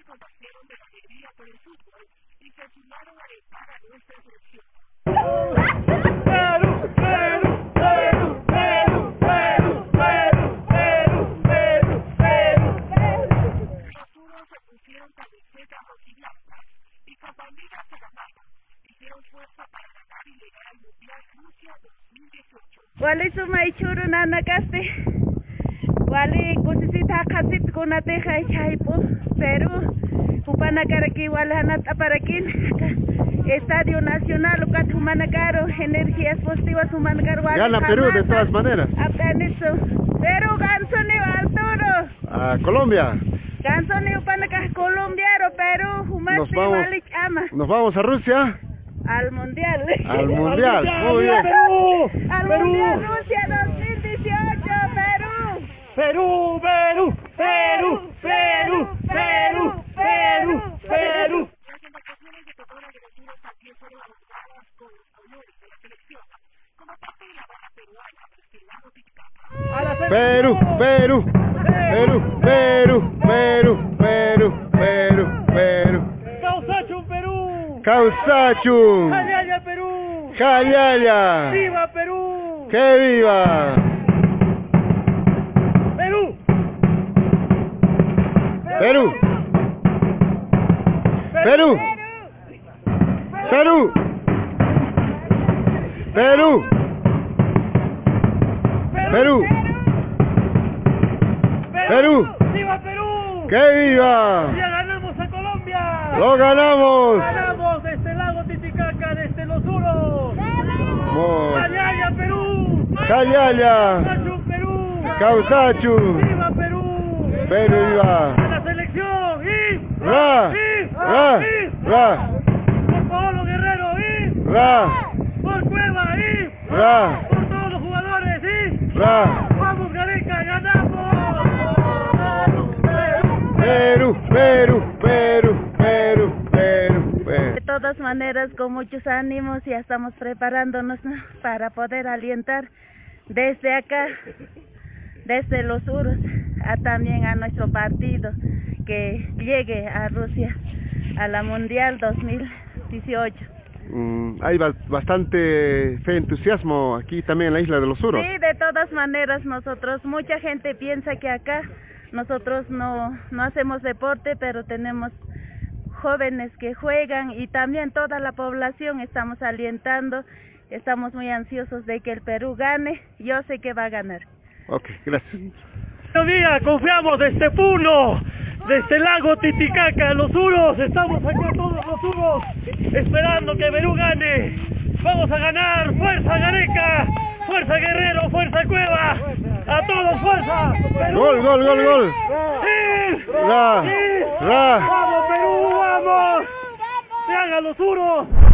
se contagiaron de la alegría por el fútbol y sumaron a alentar a nuestra selección. Perú, Perú, Perú, Perú, Perú, Perú, Perú, Perú, Perú. Los turcos se pusieron camisetas rojiblancas y con banderas a la mano. Hicieron fuerza para ganar y llegar al Mundial Rusia 2018. Wali sumay churu nanakaste. Wali kusisita kasit kunateja chaipo. Perú. Upanakaraki wali hanata parakin. Estadio Nacional ukat humanakaro. Energías positivas humanakaro wali. Gana Perú de todas maneras. Afganisto. Perú gansoni Arturo. A Colombia. Gansoni upanaka colombiano Perú. Nos Humasti vamos. wali ama. Nos vamos a Rusia. Al mundial. Al mundial. Muy bien. Perú, Al Perú, mundial Rusia 2018. Perú, Perú, Perú, Perú, Perú, Perú, Perú. Perú, Perú, Perú, Perú, Perú, Perú, Perú, Perú. Causachum, Perú. Causachum. Jalaya, Perú. Jalaya. Viva Perú. Que viva. Perú. Perú. Perú. Perú. Perú. Perú. Viva Perú. ¡Que viva! Ya ganamos a Colombia. ¡Lo ganamos! Ganamos desde el lago Titicaca, desde los Uros. Mo- Jalaya, Perú. Jayaya. Causacho, Perú. Causachu. Viva Perú. Perú viva. A la selección. Y. Ra. Y. Ra. Por Paolo Guerrero. Y. Ra. Por Cueva. Y. Ra. Por todos los jugadores. Y. Ra. Vamos, Gareca, ganamos. Perú, Perú, Perú, Perú, Perú, De Perú. todas maneras, con muchos ánimos, ya estamos preparándonos ¿no? para poder alientar desde acá, desde los Uros, a también a nuestro partido que llegue a Rusia a la Mundial 2018. Mm, hay ba- bastante fe, entusiasmo aquí también en la isla de los Suros. Sí, de todas maneras, nosotros, mucha gente piensa que acá nosotros no, no hacemos deporte, pero tenemos jóvenes que juegan y también toda la población estamos alientando, estamos muy ansiosos de que el Perú gane, yo sé que va a ganar. Ok, gracias. Buenos días, confiamos desde Puno, desde el lago Titicaca, los Uros, estamos acá todos los Uros, esperando que Perú gane. Vamos a ganar, fuerza Gareca, fuerza Guerrero, fuerza Cueva, a todos fuerza. Perú. Gol, gol, gol, gol. Sí. Sí. Vamos Perú, vamos. Se hagan los Uros.